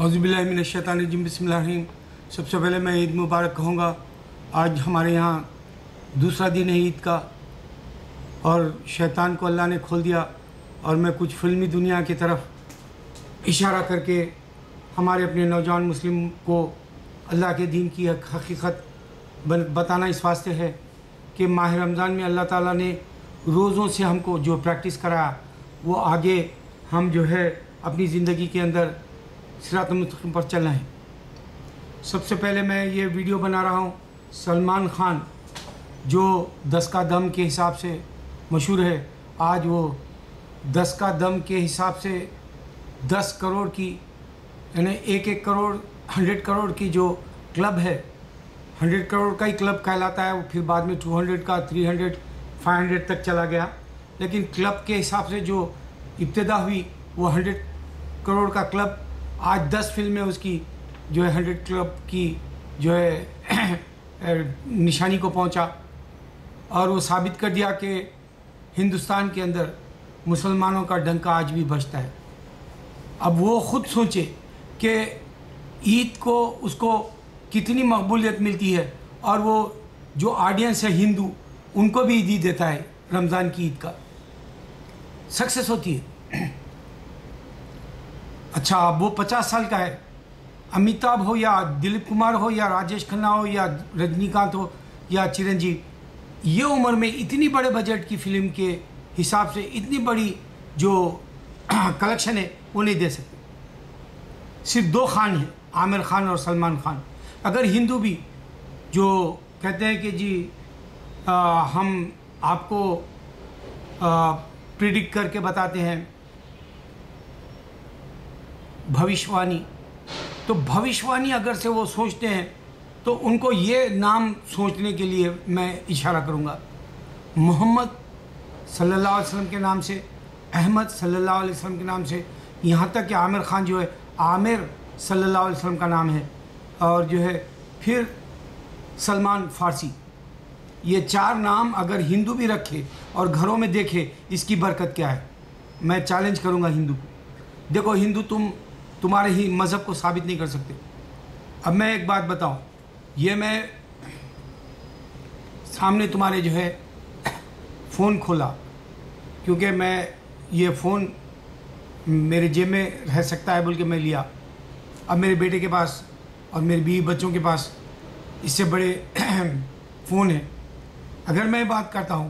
باللہ من الشیطان الرجیم، بسم اللہ الرحیم۔ سب سے پہلے میں عید مبارک کہوں گا۔ آج ہمارے یہاں دوسرا دن ہے عید کا اور شیطان کو اللہ نے کھول دیا اور میں کچھ فلمی دنیا کی طرف اشارہ کر کے ہمارے اپنے نوجوان مسلم کو اللہ کے دین کی حقیقت بتانا اس واسطے ہے کہ ماہ رمضان میں اللہ تعالیٰ نے روزوں سے ہم کو جو پریکٹس کرایا، وہ آگے ہم جو ہے اپنی زندگی کے اندر صراط مستقیم پر چل رہے ہیں۔ سب سے پہلے میں یہ ویڈیو بنا رہا ہوں سلمان خان، جو دس کا دم کے حساب سے مشہور ہے۔ آج وہ دس کا دم کے حساب سے دس کروڑ کی یعنی ایک ایک کروڑ، ہنڈریڈ کروڑ کی جو کلب ہے، ہنڈریڈ کروڑ کا ہی کلب کہلاتا ہے۔ وہ پھر بعد میں ٹو ہنڈریڈ کا، تھری ہنڈریڈ، فائیو ہنڈریڈ تک چلا گیا۔ لیکن کلب کے حساب سے جو ابتدا ہوئی، وہ ہنڈریڈ کروڑ کا کلب آج دس فلمیں اس کی جو ہے ہنڈریڈ کلب کی جو ہے نشانی کو پہنچا اور وہ ثابت کر دیا کہ ہندوستان کے اندر مسلمانوں کا ڈنکا آج بھی بچتا ہے۔ اب وہ خود سوچے کہ عید کو، اس کو کتنی مقبولیت ملتی ہے اور وہ جو آڈینس ہے ہندو، ان کو بھی عیدی دیتا ہے، رمضان کی عید کا۔ سکسیس ہوتی ہے۔ اچھا اب وہ پچاس سال کا ہے۔ امیتابھ ہو یا دلیپ کمار ہو یا راجیش کھنہ ہو یا رجنی کانت ہو یا چرنجیو یہ عمر میں اتنی بڑے بجٹ کی فلم کے حساب سے اتنی بڑی جو کلیکشن ہے، وہ نہیں دے سکتے۔ صرف دو خان ہیں، عامر خان اور سلمان خان۔ اگر ہندو بھی جو کہتے ہیں کہ جی ہم آپ کو پریڈکٹ کر کے بتاتے ہیں بھوشوانی۔ تو بھوشوانی اگر سے وہ سوچتے ہیں، تو ان کو یہ نام سوچنے کے لیے میں اشارہ کروں گا۔ محمد صلی اللہ علیہ وسلم کے نام سے، احمد صلی اللہ علیہ وسلم کے نام سے، یہاں تک کہ عامر خان جو ہے، عامر صلی اللہ علیہ وسلم کا نام ہے۔ اور جو ہے، پھر سلمان فارسی۔ یہ چار نام اگر ہندو بھی رکھے اور گھروں میں دیکھے، اس کی برکت کیا ہے؟ میں چیلنج کروں گا ہندو کو۔ دیکھو، ہندو تم تمہارے ہی مذہب کو ثابت نہیں کر سکتے۔ اب میں ایک بات بتاؤں۔ یہ میں سامنے تمہارے جو ہے فون کھولا، کیونکہ میں یہ فون میرے جیب میں رہ سکتا ہے بول کے میں لیا۔ اب میرے بیٹے کے پاس اور میرے بیوی بچوں کے پاس اس سے بڑے فون ہیں۔ اگر میں بات کرتا ہوں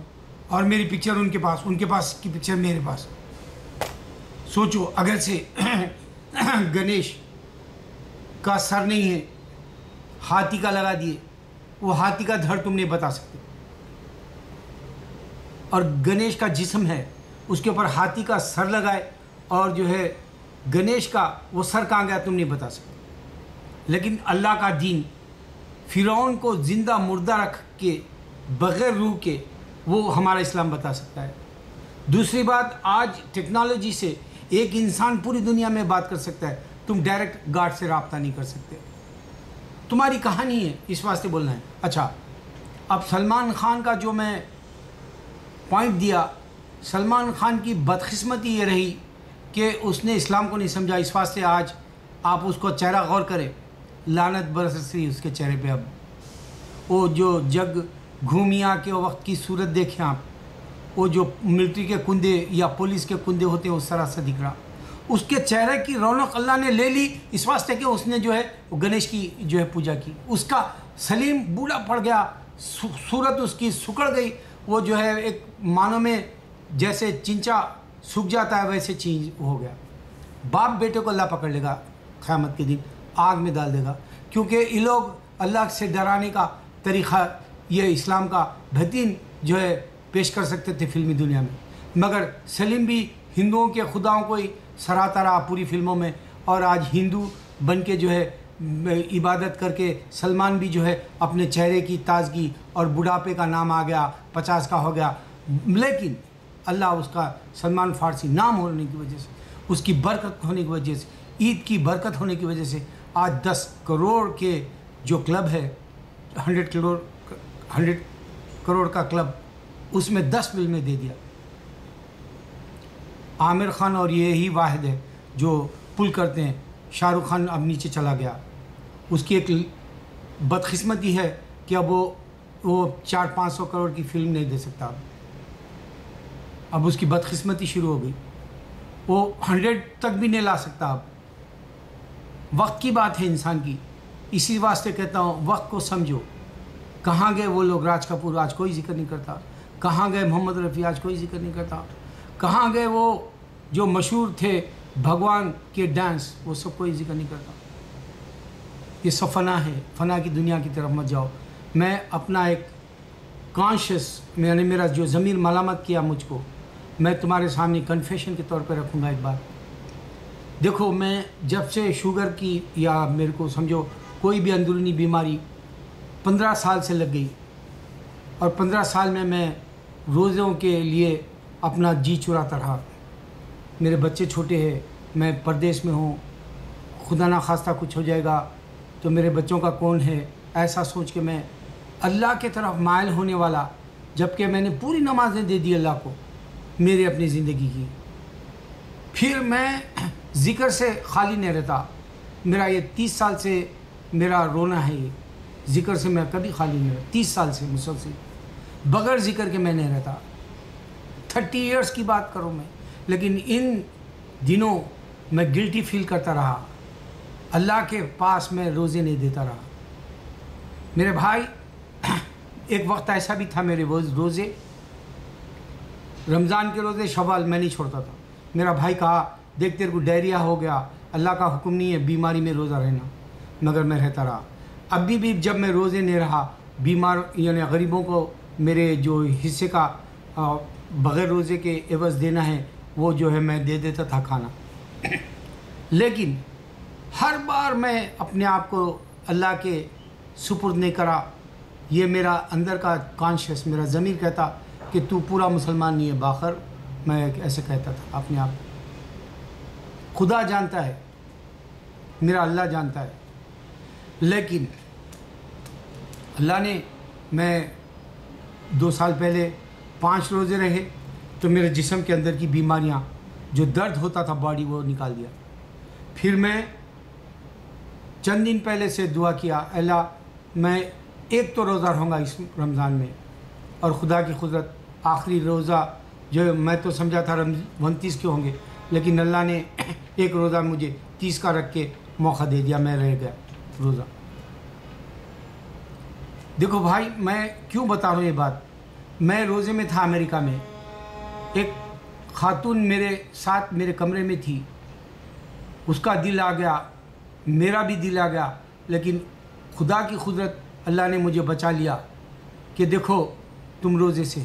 اور میری پکچر ان کے پاس، ان کے پاس کی پکچر میرے پاس۔ سوچو اگر سے گنیش کا سر نہیں ہے، ہاتھی کا لگا دیے۔ وہ ہاتھی کا دھڑ تم نہیں بتا سکتے۔ اور گنیش کا جسم ہے، اس کے اوپر ہاتھی کا سر لگائے اور جو ہے گنیش کا وہ سر کہاں گیا تم نہیں بتا سکتے۔ لیکن اللہ کا دین، فرعون کو زندہ مردہ رکھ کے بغیر روح کے وہ ہمارا اسلام بتا سکتا ہے۔ دوسری بات، آج ٹیکنالوجی سے ایک انسان پوری دنیا میں بات کر سکتا ہے، تم ڈائریکٹ گارڈ سے رابطہ نہیں کر سکتے۔ تمہاری کہانی ہے، اس واسطے بولنا ہے۔ اچھا اب سلمان خان کا جو میں پوائنٹ دیا، سلمان خان کی بدقسمتی یہ رہی کہ اس نے اسلام کو نہیں سمجھا۔ اس واسطے آج آپ اس کو چہرہ غور کریں۔ لانت برس رہی اس کے چہرے پہ اب۔ وہ جو جگ گھومیا کے وقت کی صورت دیکھیں آپ۔ وہ جو ملٹری کے کندے یا پولیس کے کندے ہوتے ہیں اس طرح سے دکھ رہا۔ اس کے چہرے کی رونق اللہ نے لے لی۔ اس واسطے کہ اس نے جو ہے، وہ گنیش کی جو ہے پوجا کی۔ اس کا سلیم بوڑھا پڑ گیا صورت اس کی سکڑ گئی۔ وہ جو ہے، ایک معنوں میں جیسے چنچا سکھ جاتا ہے، ویسے چینج ہو گیا۔ باپ بیٹے کو اللہ پکڑ لے گا قیامت کے دن، آگ میں ڈال دے گا۔ کیونکہ یہ لوگ اللہ سے ڈرانے کا طریقہ، یہ اسلام کا بہترین جو ہے پیش کر سکتے تھے فلمی دنیا میں۔ مگر سلیم بھی ہندوؤں کے خداؤں کو ہی سراتا رہا پوری فلموں میں اور آج ہندو بن کے جو ہے، عبادت کر کے سلمان بھی جو ہے اپنے چہرے کی تازگی اور بڑھاپے کا نام آ گیا، پچاس کا ہو گیا۔ لیکن اللہ اس کا سلمان فارسی نام ہونے کی وجہ سے، اس کی برکت ہونے کی وجہ سے، عید کی برکت ہونے کی وجہ سے آج دس کروڑ کے جو کلب ہے، ہنڈریڈ کروڑ ہنڈریڈ کروڑ کا کلب اس میں دس فلمیں دے دیا۔ عامر خان اور یہی واحد ہے جو پل کرتے ہیں۔ شاہ رخ خان اب نیچے چلا گیا۔ اس کی ایک بدقسمتی ہے کہ اب وہ وہ چار پانچ سو کروڑ کی فلم نہیں دے سکتا۔ اب اب اس کی بدقسمتی شروع ہو گئی۔ وہ ہنڈریڈ تک بھی نہیں لا سکتا۔ اب وقت کی بات ہے انسان کی۔ اسی واسطے کہتا ہوں، وقت کو سمجھو۔ کہاں گئے وہ لوگ؟ راج کپور، آج کوئی ذکر نہیں کرتا۔ کہاں گئے محمد رفیع؟ آج کوئی ذکر نہیں کرتا۔ کہاں گئے وہ جو مشہور تھے بھگوان کے ڈانس؟ وہ سب کوئی ذکر نہیں کرتا۔ یہ سب فنا ہے۔ فنا کی دنیا کی طرف مت جاؤ۔ میں اپنا ایک کانشیس میں نے میرا جو ضمیر ملامت کیا مجھ کو، میں تمہارے سامنے کنفیشن کے طور پہ رکھوں گا ایک بات دیکھو، میں جب سے شوگر کی، یا میرے کو سمجھو، کوئی بھی اندرونی بیماری پندرہ سال سے لگ گئی۔ اور پندرہ سال میں میں روزوں کے لیے اپنا جی چراتا رہا۔ میرے بچے چھوٹے ہیں، میں پردیس میں ہوں۔ خدا نخواستہ کچھ ہو جائے گا۔ تو میرے بچوں کا کون ہے، ایسا سوچ کے میں اللہ کے طرف مائل ہونے والا جبکہ میں نے پوری نمازیں دے دی اللہ کو، میرے اپنی زندگی کی۔ پھر میں ذکر سے خالی نہیں رہتا۔ میرا یہ تیس سال سے میرا رونا ہے۔ یہ ذکر سے میں کبھی خالی نہیں رہتا۔ تیس سال سے، مسلسل۔ بغیر ذکر کے میں نہیں رہتا۔ تھرٹی ایئرس کی بات کروں میں، لیکن ان دنوں میں گلٹی فیل کرتا رہا۔ اللہ کے پاس میں روزے نہیں دیتا رہا۔ میرے بھائی، ایک وقت ایسا بھی تھا میرے روزے۔ رمضان کے روزے شوال میں نہیں چھوڑتا تھا۔ میرا بھائی کہا، دیکھ تیرے کو ڈائریا ہو گیا۔ اللہ کا حکم نہیں ہے بیماری میں روزہ رہنا، مگر میں رہتا رہا۔ ابھی بھی جب میں روزے نہیں رہا، بیمار یعنی غریبوں کو میرے جو حصے کا بغیر روزے کے عوض دینا ہے، وہ جو ہے میں دے دیتا تھا کھانا۔ لیکن ہر بار میں اپنے آپ کو اللہ کے سپرد نہیں کرا۔ یہ میرا اندر کا کانشیس میرا ضمیر کہتا کہ تو پورا مسلمان نہیں ہے، باخر میں ایسے کہتا تھا اپنے آپ خدا جانتا ہے، میرا اللہ جانتا ہے۔ لیکن اللہ نے میں دو سال پہلے پانچ روزے رہے تو میرے جسم کے اندر کی بیماریاں، جو درد ہوتا تھا باڈی، وہ نکال دیا۔ پھر میں چند دن پہلے سے دعا کیا، اللہ میں ایک تو روزہ رہوں گا اس رمضان میں، اور خدا کی قدرت آخری روزہ جو میں تو سمجھا تھا ونتیس کے ہوں گے، لیکن اللہ نے ایک روزہ مجھے تیس کا رکھ کے موقع دے دیا، میں رہ گیا روزہ۔ دیکھو بھائی، میں کیوں بتا رہا ہوں یہ بات؟ میں روزے میں تھا امریکہ میں۔ ایک خاتون میرے ساتھ میرے کمرے میں تھی۔ اس کا دل آ گیا، میرا بھی دل آ گیا، لیکن خدا کی قدرت اللہ نے مجھے بچا لیا کہ دیکھو تم روزے سے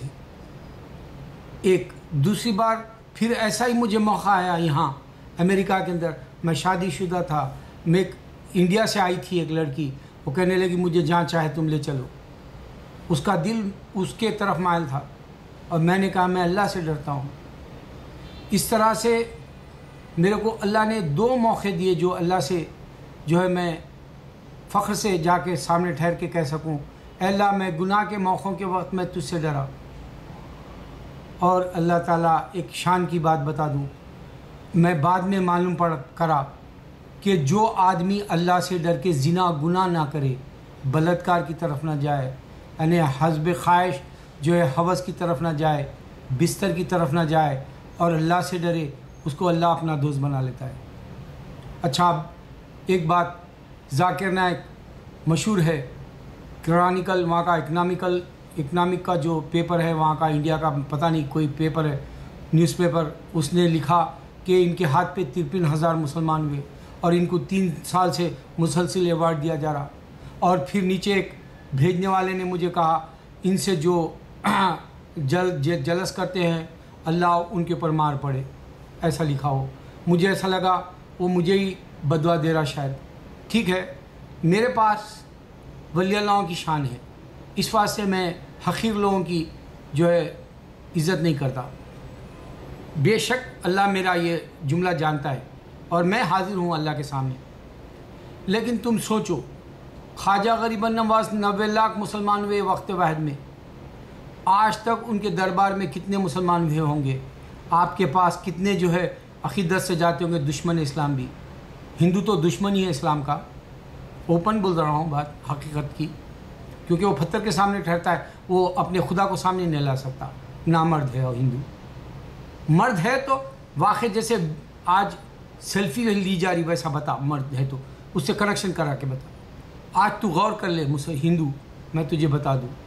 ایک دوسری بار پھر ایسا ہی مجھے موقع آیا یہاں امریکہ کے اندر۔ میں شادی شدہ تھا۔ میں انڈیا سے آئی تھی ایک لڑکی۔ وہ کہنے لگی، مجھے جہاں چاہے تم لے چلو. اس کا دل اس کے طرف مائل تھا اور میں نے کہا، میں اللہ سے ڈرتا ہوں۔ اس طرح سے میرے کو اللہ نے دو موقع دیے جو اللہ سے جو ہے میں فخر سے جا کے سامنے ٹھہر کے کہہ سکوں۔ اے اللہ، میں گناہ کے موقعوں کے وقت میں تجھ سے ڈرا۔ اور اللہ تعالیٰ ایک شان کی بات بتا دوں۔ میں بعد میں معلوم پڑ کرا کہ جو آدمی اللہ سے ڈر کے زنا گناہ نہ کرے بلتکار کی طرف نہ جائے یعنی حزب خواہش جو ہے، حوث کی طرف نہ جائے، بستر کی طرف نہ جائے اور اللہ سے ڈرے، اس کو اللہ اپنا دوست بنا لیتا ہے۔ اچھا اب ایک بات ذاکر نائک مشہور ہے، کرانیکل، وہاں کا اکنامیکل اکنامک کا جو پیپر ہے، وہاں کا انڈیا کا پتہ نہیں، کوئی پیپر ہے، نیوز پیپر، اس نے لکھا کہ ان کے ہاتھ پہ ترپن ہزار مسلمان ہوئے۔ اور ان کو تین سال سے مسلسل ایوارڈ دیا جا رہا۔ اور پھر نیچے ایک بھیجنے والے نے مجھے کہا، ان سے جو جل جلس کرتے ہیں، اللہ ان کے اوپر مار پڑے۔ ایسا لکھا ہو۔ مجھے ایسا لگا، وہ مجھے ہی بدوا دے رہا شاید۔ ٹھیک ہے، میرے پاس ولی اللہ کی شان ہے۔ اس واسطے میں حقیر لوگوں کی جو ہے عزت نہیں کرتا۔ بے شک اللہ میرا یہ جملہ جانتا ہے۔ اور میں حاضر ہوں اللہ کے سامنے۔ لیکن تم سوچو، خواجہ غریب النواز نوے لاکھ مسلمان ہوئے وقت واحد میں۔ آج تک ان کے دربار میں کتنے مسلمان ہوئے ہوں گے؟ آپ کے پاس کتنے جو ہے عقیدت سے جاتے ہوں گے؟ دشمن اسلام بھی۔ ہندو تو دشمن ہی ہے اسلام کا۔ اوپن بول رہا ہوں بات حقیقت کی، کیونکہ وہ پتھر کے سامنے ٹھہرتا ہے، وہ اپنے خدا کو سامنے نہیں لا سکتا۔ نامرد ہے وہ ہندو۔ مرد ہے تو واقع جیسے آج سیلفی لی جا رہی ویسا بتا، مرد ہے تو۔ اس سے کنیکشن کرا کے بتا۔ آج تو غور کر لے، مجھ ہندو، میں تجھے بتا دوں۔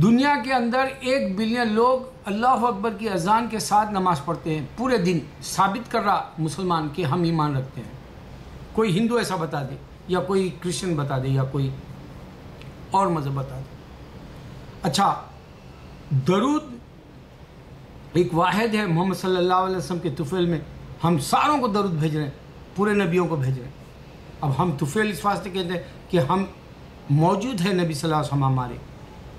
دنیا کے اندر ایک بلین لوگ اللہ اکبر کی اذان کے ساتھ نماز پڑھتے ہیں۔ پورے دن ثابت کر رہا مسلمان کہ ہم ایمان رکھتے ہیں۔ کوئی ہندو ایسا بتا دے، یا کوئی کرسچن بتا دے، یا کوئی اور مذہب بتا دے۔ اچھا درود ایک واحد ہے، محمد صلی اللہ علیہ وسلم کے طفیل میں۔ ہم ساروں کو درود بھیج رہے ہیں، پورے نبیوں کو بھیج رہے ہیں۔ اب ہم طفیل اس واسطے کہتے ہیں کہ ہم موجود ہیں نبی صلی اللہ علیہ وسلم ہمارے۔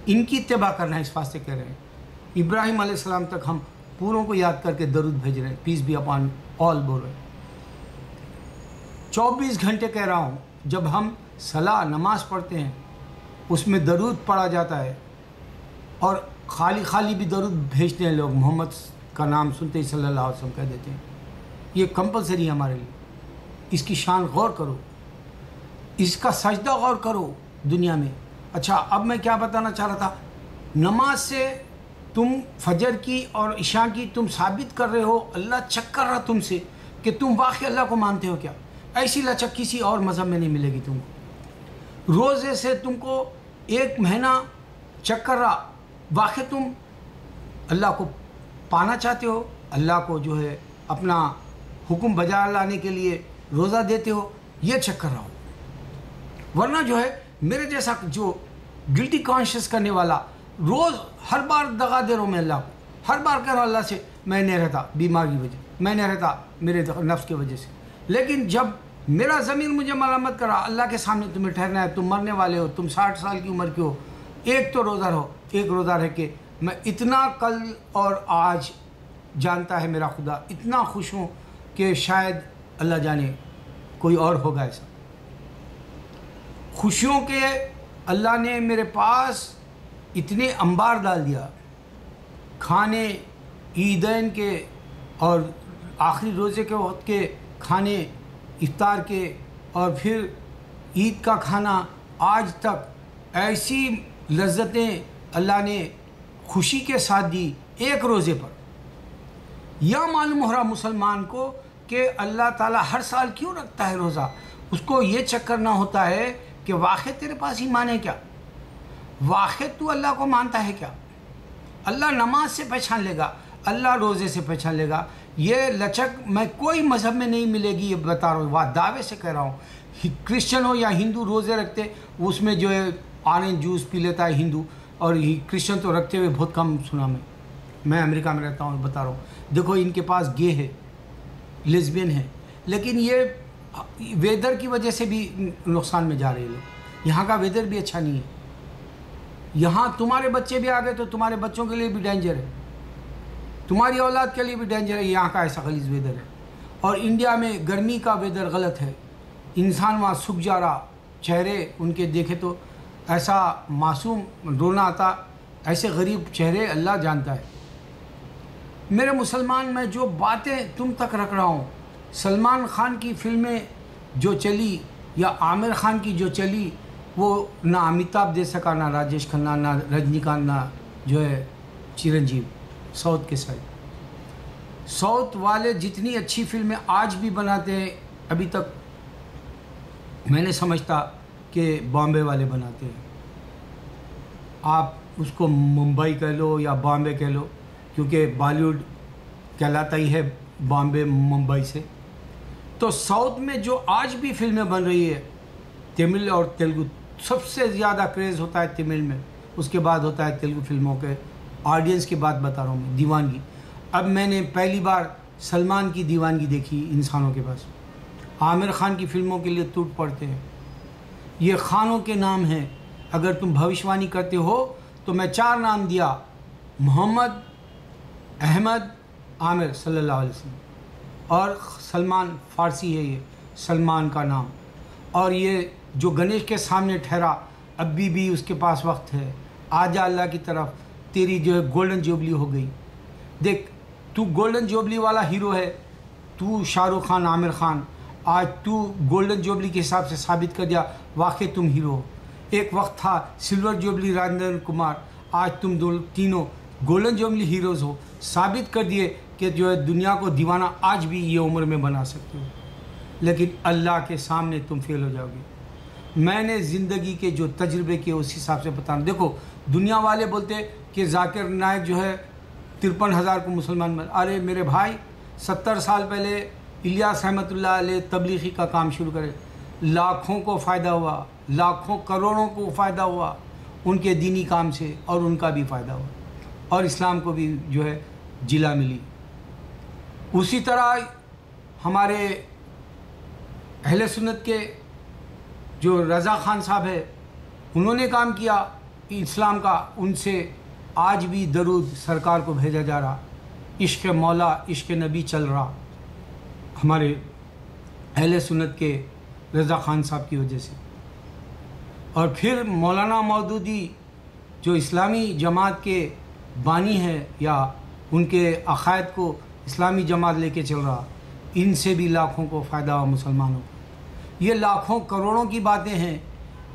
ان کی اتباع کرنا ہے اس واسطے کہہ رہے ہیں۔ ابراہیم علیہ السلام تک ہم پوروں کو یاد کر کے درود بھیج رہے ہیں۔ پیس بھی اپان آل بول رہے ہیں۔ چوبیس گھنٹے کہہ رہا ہوں، جب ہم صلاح نماز پڑھتے ہیں، اس میں درود پڑھا جاتا ہے اور خالی خالی بھی درود بھیجتے ہیں لوگ۔ محمد کا نام سنتے ہی صلی اللہ علیہ وسلم کہہ دیتے ہیں۔ یہ کمپلسری ہے ہمارے لیے۔ اس کی شان غور کرو۔ اس کا سجدہ غور کرو دنیا میں۔ اچھا اب میں کیا بتانا چاہ رہا تھا؟ نماز سے تم فجر کی اور عشاء کی تم ثابت کر رہے ہو، اللہ چک کر رہا تم سے کہ تم واقعی اللہ کو مانتے ہو کیا؟ ایسی لچک کسی اور مذہب میں نہیں ملے گی تم کو۔ روزے سے تم کو ایک مہینہ چک کر رہا۔ واقع تم اللہ کو پانا چاہتے ہو؟ اللہ کو جو ہے اپنا حکم بجا لانے کے لیے روزہ دیتے ہو، یہ چیک کر رہا ہو ورنہ جو ہے، میرے جیسا جو گلٹی کانشیس کرنے والا روز ہر بار دغا دے رہا ہوں میں اللہ کو۔ ہر بار کہہ رہا ہوں اللہ سے، میں نہیں رہتا، بیمار کی وجہ، میں نہیں رہتا میرے نفس کی وجہ سے۔ لیکن جب میرا زمین مجھے ملامت کرا اللہ کے سامنے تمہیں ٹھہرنا ہے، تم مرنے والے ہو، تم ساٹھ سال کی عمر کے ہو، ایک تو روزہ رہو، ایک روزہ رہ کے میں اتنا کل اور آج جانتا ہے میرا خدا، اتنا خوش ہوں۔ کہ شاید اللہ جانے کوئی اور ہوگا ایسا۔ خوشیوں کے اللہ نے میرے پاس اتنے انبار ڈال دیا، کھانے عیدین کے اور آخری روزے کے وقت کے کھانے افطار کے اور پھر عید کا کھانا، آج تک ایسی لذتیں اللہ نے خوشی کے ساتھ دی ایک روزے پر۔ یا معلوم ہو رہا مسلمان کو کہ اللہ تعالیٰ ہر سال کیوں رکھتا ہے روزہ؟ اس کو یہ چیک کرنا ہوتا ہے کہ واقع تیرے پاس ایمان ہے کیا؟ واقع تو اللہ کو مانتا ہے کیا؟ اللہ نماز سے پہچان لے گا، اللہ روزے سے پہچان لے گا۔ یہ لچک میں کوئی مذہب میں نہیں ملے گی، یہ بتا رہا ہوں دعوے سے کہہ رہا ہوں۔ کرسچن ہو یا ہندو روزے رکھتے، اس میں جو ہے آرنج جوس پی لیتا ہے ہندو۔ اور یہ کرسچن تو رکھتے ہوئے بہت کم سنا میں۔ میں امریکہ میں رہتا ہوں بتا رہا ہوں۔ دیکھو ان کے پاس گے ہے۔ لیزبین ہے لیکن یہ ویدر کی وجہ سے بھی نقصان میں جا رہے لوگ۔ یہاں کا ویدر بھی اچھا نہیں ہے۔ یہاں تمہارے بچے بھی آ گئے تو تمہارے بچوں کے لیے بھی ڈینجر ہے۔ تمہاری اولاد کے لیے بھی ڈینجر ہے۔ یہاں کا ایسا خلیز ویدر ہے۔ اور انڈیا میں گرمی کا ویدر غلط ہے۔ انسان وہاں سکھ جا رہا، چہرے ان کے دیکھے تو ایسا معصوم رونا آتا، ایسے غریب چہرے اللہ جانتا ہے۔ میرے مسلمان، میں جو باتیں تم تک رکھ رہا ہوں، سلمان خان کی فلمیں جو چلی یا عامر خان کی جو چلی، وہ نہ امیتابھ دے سکا نہ راجیش کھنہ، نہ رجنی کانت نہ جو ہے چرنجیو ساؤتھ کے سائڈ ساؤتھ والے جتنی اچھی فلمیں آج بھی بناتے ہیں، ابھی تک میں نے سمجھتا کہ بامبے والے بناتے ہیں۔ آپ اس کو ممبئی کہہ لو یا بامبے کہہ لو کیونکہ بالی ووڈ کہلاتا ہی ہے بامبے، ممبئی سے۔ تو ساؤتھ میں جو آج بھی فلمیں بن رہی ہے تمل اور تیلگو، سب سے زیادہ کریز ہوتا ہے تمل میں۔ اس کے بعد ہوتا ہے تیلگو فلموں کے۔ آڈینس کی بات بتا رہا ہوں میں، دیوانگی۔ اب میں نے پہلی بار سلمان کی دیوانگی دیکھی انسانوں کے پاس۔ عامر خان کی فلموں کے لیے ٹوٹ پڑتے ہیں۔ یہ خانوں کے نام ہیں۔ اگر تم بھوشوانی کرتے ہو تو میں چار نام دیا۔ محمد احمد عامر صلی اللہ علیہ وسلم۔ اور سلمان فارسی ہے یہ، سلمان کا نام۔ اور یہ جو گنیش کے سامنے ٹھہرا ابھی بھی اس کے پاس وقت ہے۔ آجا اللہ کی طرف، تیری جو ہے گولڈن جوبلی ہو گئی۔ دیکھ، تو گولڈن جوبلی والا ہیرو ہے، تو شاہ رخ خان، عامر خان۔ آج تو گولڈن جوبلی کے حساب سے ثابت کر دیا واقع تم ہیرو ہو۔ ایک وقت تھا سلور جوبلی راجندر کمار۔ آج تم دو تینوں گولڈن جوبلی ہیروز ہو، ثابت کر دیے کہ جو ہے دنیا کو دیوانہ آج بھی یہ عمر میں بنا سکتے ہو۔ لیکن اللہ کے سامنے تم فیل ہو جاؤ گے۔ میں نے زندگی کے جو تجربے کیے، اس حساب سے بتانا دیکھو، دنیا والے بولتے کہ ذاکر نائک جو ہے ترپن ہزار کو مسلمان بن۔ ارے میرے بھائی، ستر سال پہلے الیاس احمد اللہ علیہ تبلیغی کا کام شروع کرے۔ لاکھوں کو فائدہ ہوا، لاکھوں کروڑوں کو فائدہ ہوا ان کے دینی کام سے اور ان کا بھی فائدہ ہوا۔ اور اسلام کو بھی جو ہے جلا ملی۔ اسی طرح ہمارے اہل سنت کے جو رضا خان صاحب ہے انہوں نے کام کیا اسلام کا، ان سے آج بھی درود سرکار کو بھیجا جا رہا۔ عشق مولا، عشق نبی چل رہا۔ ہمارے اہل سنت کے رضا خان صاحب کی وجہ سے۔ اور پھر مولانا مودودی جو اسلامی جماعت کے بانی ہے یا ان کے عقائد کو اسلامی جماعت لے کے چل رہا، ان سے بھی لاکھوں کو فائدہ ہوا مسلمانوں کو۔ یہ لاکھوں کروڑوں کی باتیں ہیں۔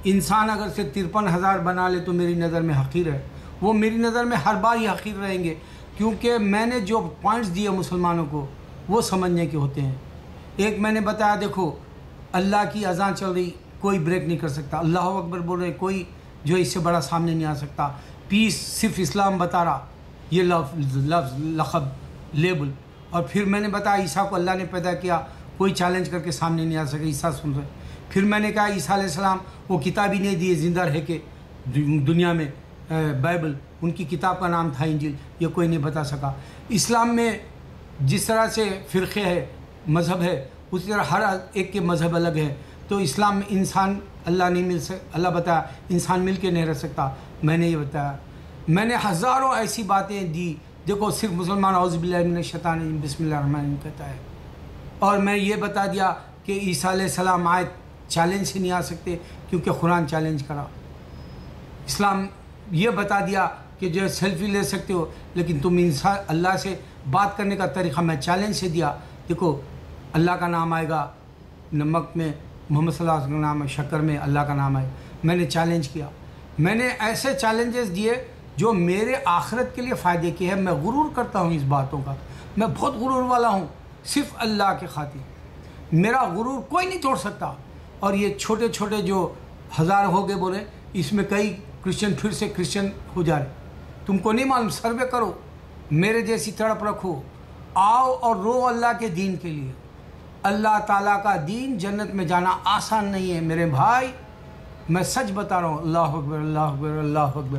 انسان اگر سے ترپن ہزار بنا لے تو میری نظر میں حقیر ہے۔ وہ میری نظر میں ہر بار ہی حقیر رہیں گے۔ کیونکہ میں نے جو پوائنٹس دیے مسلمانوں کو، وہ سمجھنے کے ہوتے ہیں۔ ایک میں نے بتایا، دیکھو، اللہ کی اذان چل رہی، کوئی بریک نہیں کر سکتا۔ اللہ اکبر بول رہے، کوئی جو اس سے بڑا سامنے نہیں آ سکتا۔ پیس صرف اسلام بتا رہا، یہ لفظ لفظ، لقب، لیبل۔ اور پھر میں نے بتایا، عیسیٰ کو اللہ نے پیدا کیا، کوئی چیلنج کر کے سامنے نہیں آ سکے، عیسیٰ سن رہے۔ پھر میں نے کہا، عیسیٰ علیہ السلام وہ کتاب ہی نہیں دیے، زندہ رہ کے دنیا میں بائبل، ان کی کتاب کا نام تھا انجل یہ کوئی نہیں بتا سکا۔ اسلام میں جس طرح سے فرقے ہے، مذہب ہے، اسی طرح ہر ایک کے مذہب الگ ہے۔ تو اسلام میں انسان اللہ نہیں مل سک، اللہ بتایا انسان مل کے نہیں رہ سکتا۔ میں نے یہ بتایا۔ میں نے ہزاروں ایسی باتیں دی۔ دیکھو، صرف مسلمان باللہ من الشیطان بسم اللہ الرحمن الرحیم کہتا ہے۔ اور میں یہ بتا دیا کہ عیسیٰ علیہ السلام آئے چیلنج سے نہیں آ سکتے کیونکہ قرآن چیلنج کرا۔ اسلام یہ بتا دیا کہ جو ہے سیلفی لے سکتے ہو، لیکن تم انسان، اللہ سے بات کرنے کا طریقہ میں چیلنج سے دیا۔ دیکھو، اللہ کا نام آئے گا نمک میں محمد صلی اللہ علیہ وسلم کا نام ہے، شکر میں اللہ کا نام آئے میں نے چیلنج کیا۔ میں نے ایسے چیلنجز دیے جو میرے آخرت کے لیے فائدے کے ہیں۔ میں غرور کرتا ہوں اس باتوں کا۔ میں بہت غرور والا ہوں، صرف اللہ کے خاطر۔ میرا غرور کوئی نہیں توڑ سکتا۔ اور یہ چھوٹے چھوٹے جو ہزار ہو گئے بولے، اس میں کئی کرسچن پھر سے کرسچن ہو جا رہے۔ تم کو نہیں معلوم، سروے کرو۔ میرے جیسی تڑپ رکھو۔ آؤ اور رو اللہ کے دین کے لیے۔ اللہ تعالیٰ کا دین جنت میں جانا آسان نہیں ہے میرے بھائی، میں سچ بتا رہا ہوں، اللہ اکبر اللہ اکبر اللہ اکبر۔